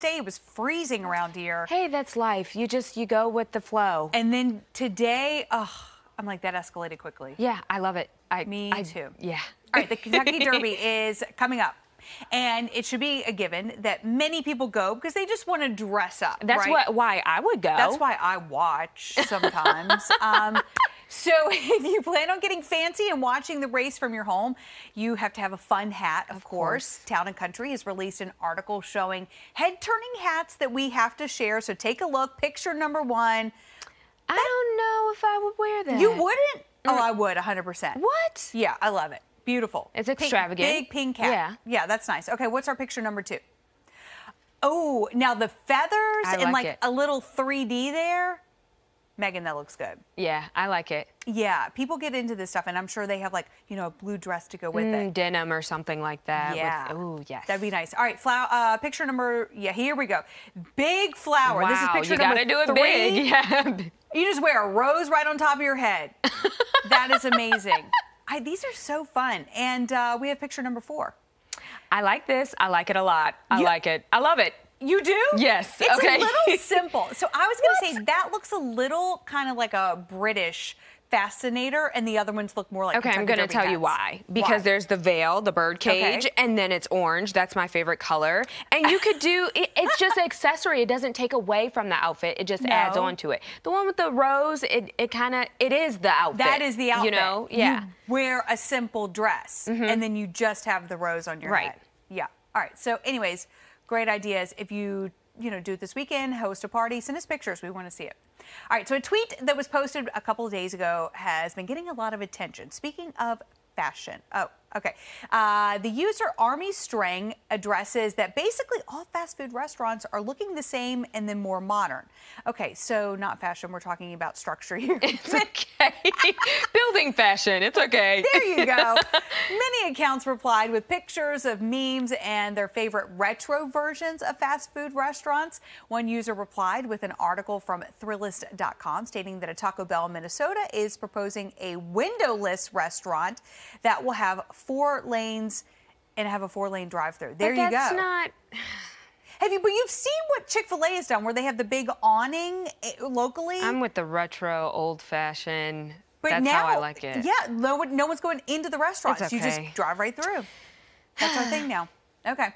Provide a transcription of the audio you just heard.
day it was freezing around here. Hey, that's life. You just you go with the flow. And then today, oh, I'm like that escalated quickly. Yeah, I love it. I, Me I, too. Yeah. All right, the Kentucky Derby is coming up. And it should be a given that many people go because they just want to dress up. That's right? what why I would go. That's why I watch sometimes. um, so if you plan on getting fancy and watching the race from your home, you have to have a fun hat, of, Of course. course. Town and Country has released an article showing head-turning hats that we have to share. So take a look. Picture number one. I don't know if I would wear that. You wouldn't? Oh, mm. I would, 100%. What? Yeah, I love it. Beautiful. It's Pink- extravagant. big pink hat. Yeah. Yeah, that's nice. Okay, what's our picture number two? Oh, now the feathers I and like like it. a little 3D there. Megan, that looks good. Yeah, I like it. Yeah, people get into this stuff, and I'm sure they have like you know a blue dress to go with Mm, it. denim or something like that. Yeah. Oh yes. That'd be nice. All right, flower. Uh, picture number. Yeah, here we go. Big flower. Wow, this is picture you number gotta do it three. big. Yeah. You just wear a rose right on top of your head. that is amazing. I, these are so fun. And uh, we have picture number four. I like this. I like it a lot. I You- like it. I love it. You do? Yes, It's okay. a little simple. So I was going to say that looks a little kind of like a British fascinator, and the other ones look more like. Okay, I'm going to tell you why. Because Why? there's the veil, the bird cage, Okay. and then it's orange. That's my favorite color. And you could do it, it's just an accessory. It doesn't take away from the outfit. It just adds No. on to it. The one with the rose, it, it kind of it is the outfit. That is the outfit. You know? Yeah. You wear a simple dress, mm-hmm. and then you just have the rose on your Right. head. Yeah. All right. So, anyways, great ideas. If you you know do it this weekend, host a party, send us pictures. We want to see it. All right. So, a tweet that was posted a couple of days ago has been getting a lot of attention. Speaking of fashion. Oh, okay. Uh, the user Army String addresses that basically all fast food restaurants are looking the same and then more modern. Okay, so not fashion. We're talking about structure here. It's okay. Building fashion. It's okay. There you go. Many accounts replied with pictures of memes and their favorite retro versions of fast food restaurants. One user replied with an article from Thrillist.com stating that a Taco Bell, in Minnesota is proposing a windowless restaurant that will have four lanes and have a four lane drive through. There but you that's go. not. have you, but you've seen what Chick fil A has done where they have the big awning eh, locally? I'm with the retro, old fashioned. But That's now, how I like it. Yeah, no, no one's going into the restaurants. It's You just drive right through. That's our thing now. Okay.